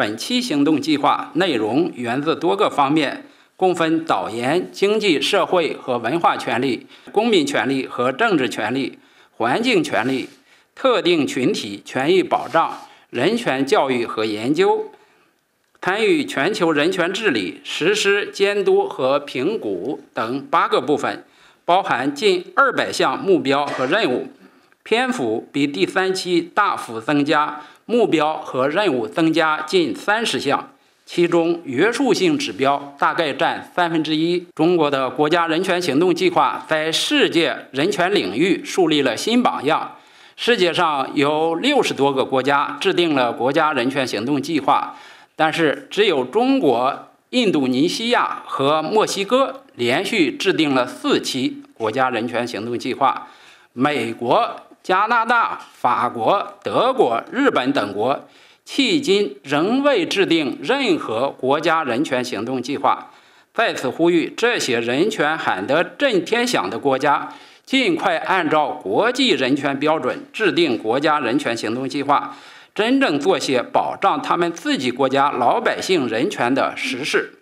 本期行动计划内容源自多个方面，共分导言、经济社会和文化权利、公民权利和政治权利、环境权利、特定群体权益保障、人权教育和研究。参与全球人权治理、实施监督和评估等八个部分，包含近二百项目标和任务，篇幅比第三期大幅增加，目标和任务增加近三十项，其中约束性指标大概占三分之一。中国的国家人权行动计划在世界人权领域树立了新榜样。世界上有六十多个国家制定了国家人权行动计划。但是，只有中国、印度尼西亚和墨西哥连续制定了四期国家人权行动计划，美国、加拿大法国德国日本等国迄今仍未制定任何国家人权行动计划。再次呼吁这些人权喊得震天响的国家尽快按照国际人权标准制定国家人权行动计划真正做些保障他们自己国家老百姓人权的实事。